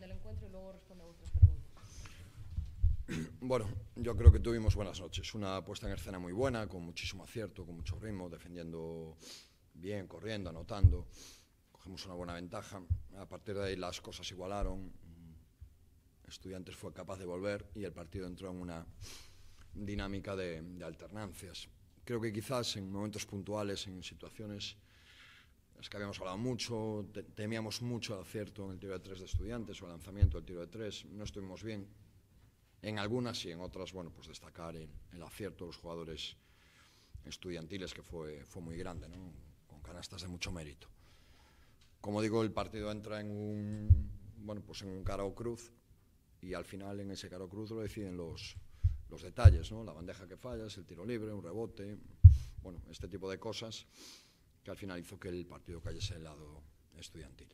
del encuentro y luego respondo a vuestras preguntas. Bueno, yo creo que tuvimos buenas noches. Una puesta en escena muy buena, con muchísimo acierto, con mucho ritmo, defendiendo bien, corriendo, anotando. Cogimos una buena ventaja. A partir de ahí las cosas igualaron. Estudiantes fue capaz de volver y el partido entró en una dinámica de, alternancias. Creo que quizás en momentos puntuales, en situaciones es que habíamos hablado mucho, temíamos mucho el acierto en el tiro de tres de estudiantes o el lanzamiento del tiro de tres, no estuvimos bien, en algunas y en otras, bueno, pues destacar el, acierto de los jugadores estudiantiles, que fue, fue muy grande, ¿no? con canastas de mucho mérito. Como digo, el partido entra en un, bueno, pues en un cara o cruz y al final en ese cara o cruz lo deciden los, los detalles, ¿no? la bandeja que fallas, el tiro libre, un rebote, bueno, este tipo de cosas que al final hizo que el partido cayese del lado estudiantil.